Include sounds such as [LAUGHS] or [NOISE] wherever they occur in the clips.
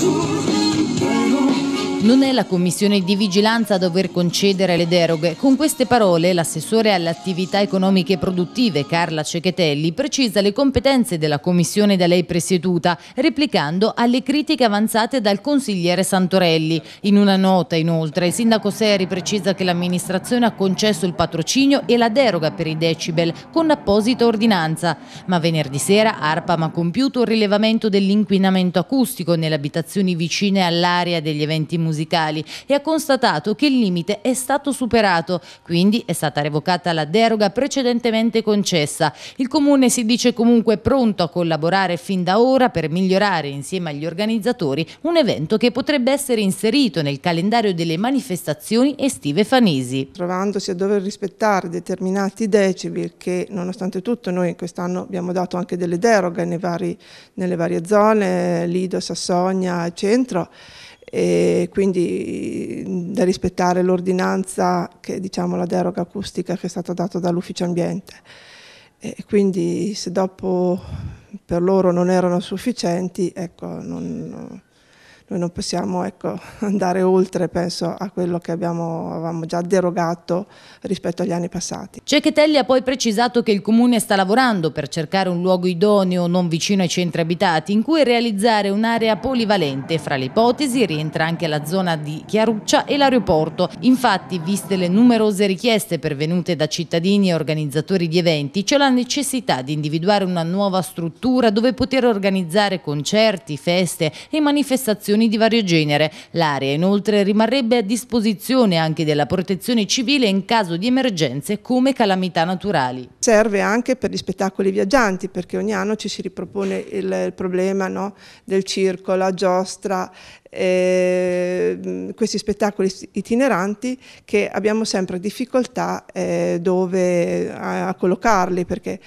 jour Non è la commissione di vigilanza a dover concedere le deroghe. Con queste parole l'assessore alle attività economiche e produttive Carla Cechetelli precisa le competenze della commissione da lei presieduta, replicando alle critiche avanzate dal consigliere Santorelli. In una nota inoltre il sindaco Seri precisa che l'amministrazione ha concesso il patrocinio e la deroga per i decibel con apposita ordinanza, ma venerdì sera Arpam ha compiuto un rilevamento dell'inquinamento acustico nelle abitazioni vicine all'area degli eventi musicali musicali e ha constatato che il limite è stato superato, quindi è stata revocata la deroga precedentemente concessa. Il Comune si dice comunque pronto a collaborare fin da ora per migliorare insieme agli organizzatori un evento che potrebbe essere inserito nel calendario delle manifestazioni estive fanesi. Trovandosi a dover rispettare determinati decibel che nonostante tutto noi quest'anno abbiamo dato anche delle deroghe vari, nelle varie zone, Lido, Sassonia, Centro, e quindi da rispettare l'ordinanza, che diciamo la deroga acustica che è stata data dall'ufficio ambiente. E quindi se dopo per loro non erano sufficienti, ecco, non, noi non possiamo ecco, [LAUGHS] andare oltre, penso, a quello che abbiamo, avevamo già derogato rispetto agli anni passati. Cechetelli ha poi precisato che il Comune sta lavorando per cercare un luogo idoneo non vicino ai centri abitati in cui realizzare un'area polivalente. Fra le ipotesi rientra anche la zona di Chiaruccia e l'aeroporto. Infatti, viste le numerose richieste pervenute da cittadini e organizzatori di eventi, c'è la necessità di individuare una nuova struttura dove poter organizzare concerti, feste e manifestazioni di vario genere. L'area inoltre rimarrebbe a disposizione anche della protezione civile in caso di emergenze come calamità naturali. Serve anche per gli spettacoli viaggianti perché ogni anno ci si ripropone il problema no, del circo, la giostra, eh, questi spettacoli itineranti che abbiamo sempre difficoltà eh, dove a, a collocarli perché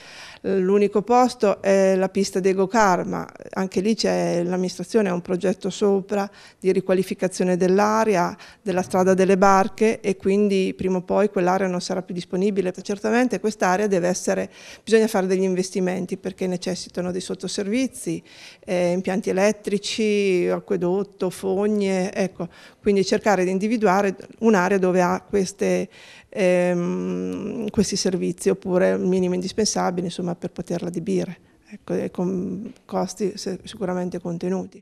l'unico posto è la pista Dego Karma, anche lì c'è l'amministrazione ha un progetto sopra di riqualificazione dell'area, della strada delle barche e quindi prima o poi quell'area non sarà più disponibile. Certamente quest'area deve essere, bisogna fare degli investimenti perché necessitano dei sottoservizi, eh, impianti elettrici, acquedotto, fogne, ecco, quindi cercare di individuare un'area dove ha queste, ehm, questi servizi oppure il minimo indispensabile insomma, per poterla adibire, ecco, con costi sicuramente contenuti.